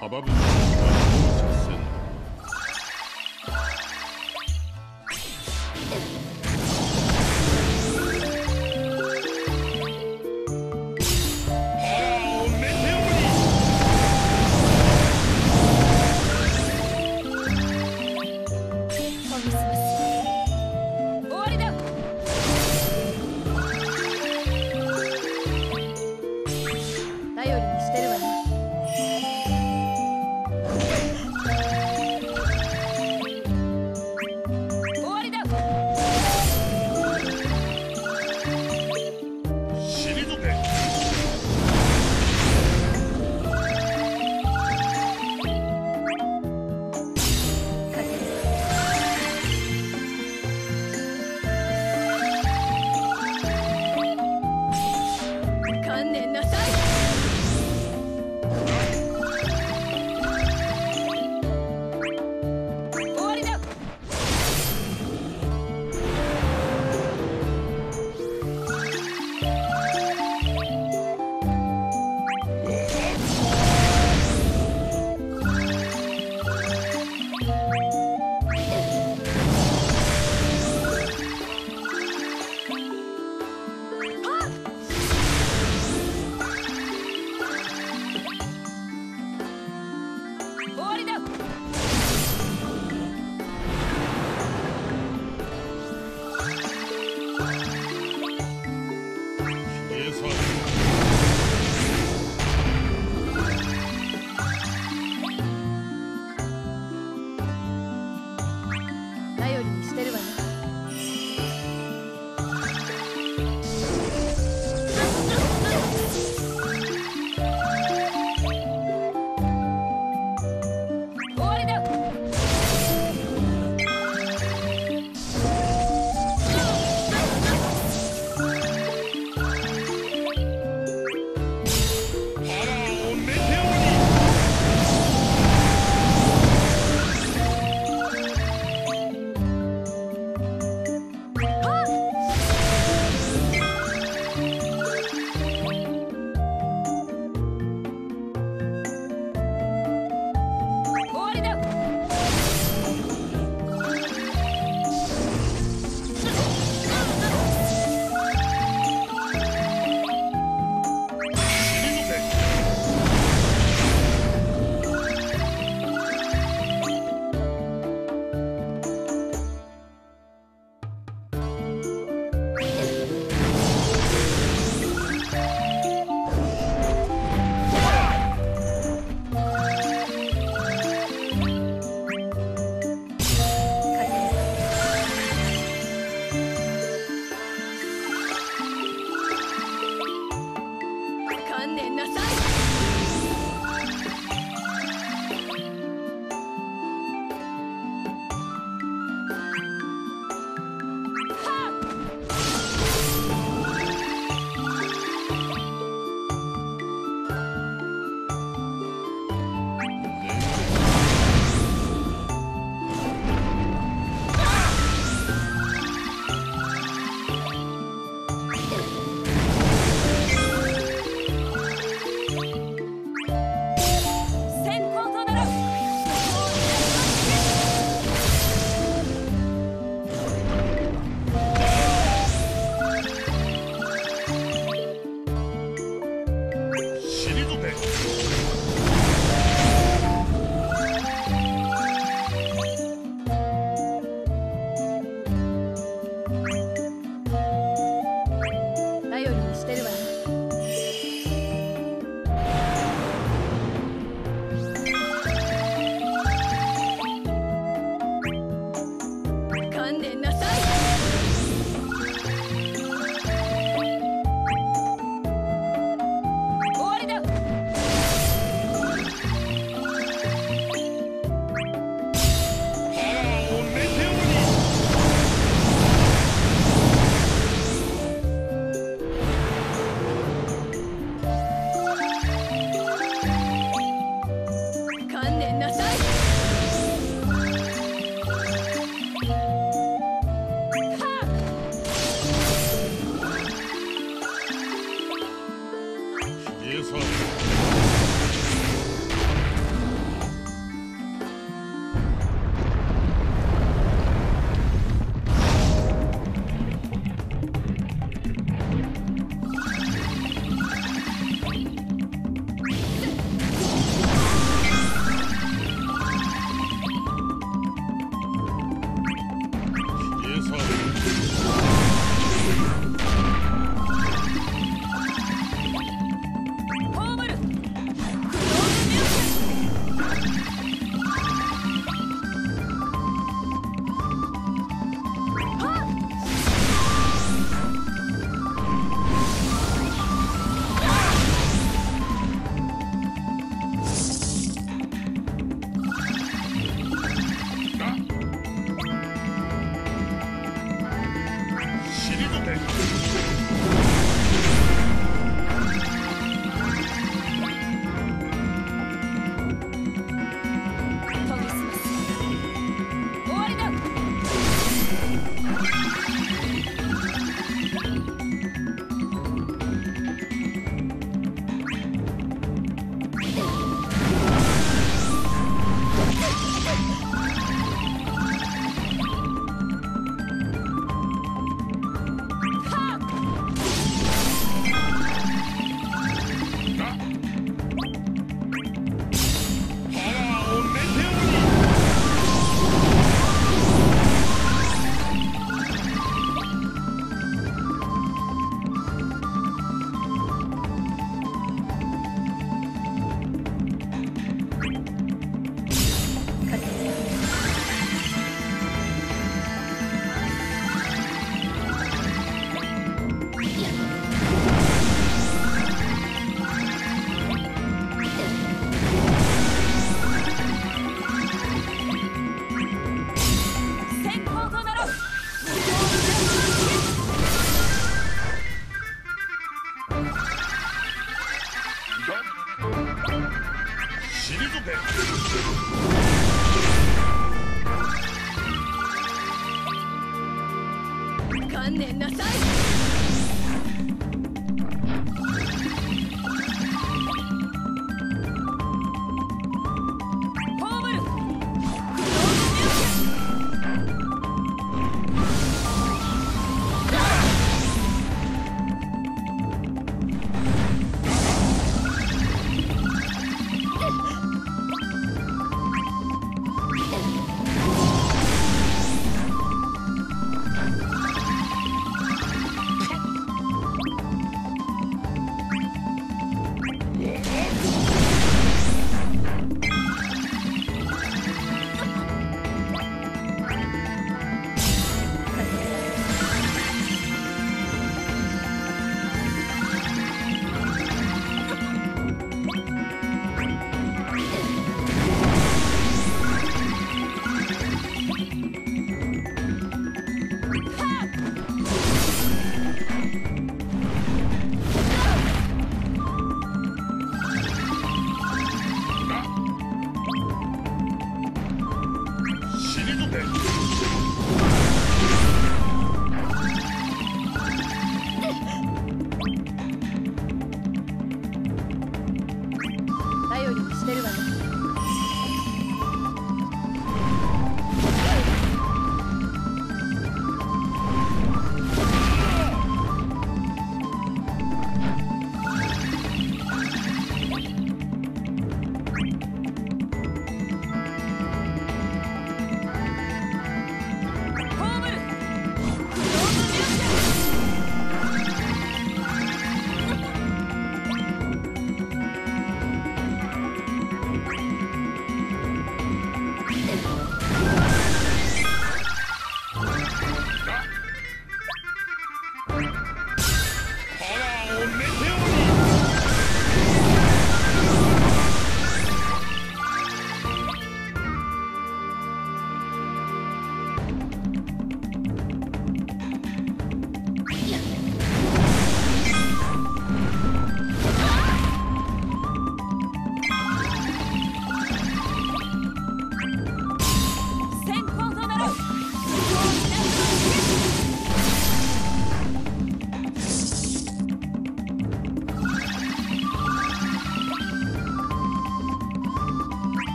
阻む者は頼りに。